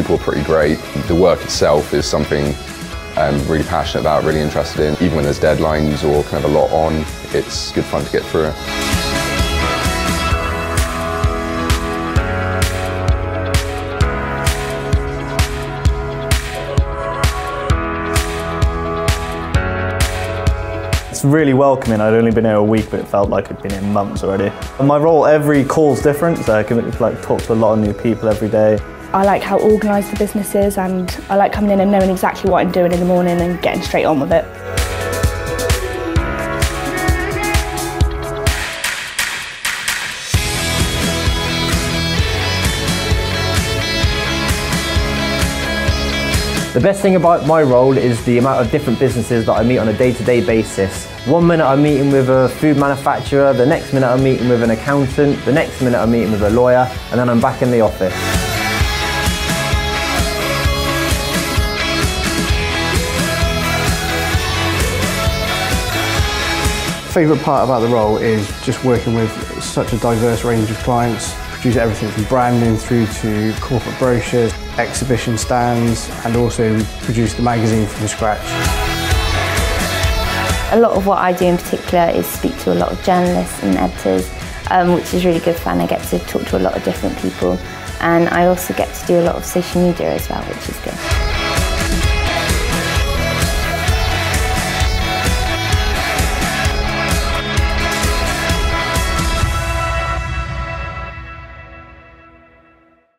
people are pretty great. The work itself is something I'm really passionate about, really interested in. Even when there's deadlines or kind of a lot on, it's good fun to get through it. It's really welcoming. I'd only been here a week, but it felt like I'd been here months already. My role, every call's different, so I can like talk to a lot of new people every day. I like how organised the business is and I like coming in and knowing exactly what I'm doing in the morning and getting straight on with it. The best thing about my role is the amount of different businesses that I meet on a day-to-day basis. One minute I'm meeting with a food manufacturer, the next minute I'm meeting with an accountant, the next minute I'm meeting with a lawyer, and then I'm back in the office. Favourite part about the role is just working with such a diverse range of clients, produce everything from branding through to corporate brochures, exhibition stands, and also produce the magazine from scratch. A lot of what I do in particular is speak to a lot of journalists and editors, um, which is really good fun. I get to talk to a lot of different people, and I also get to do a lot of social media as well, which is good.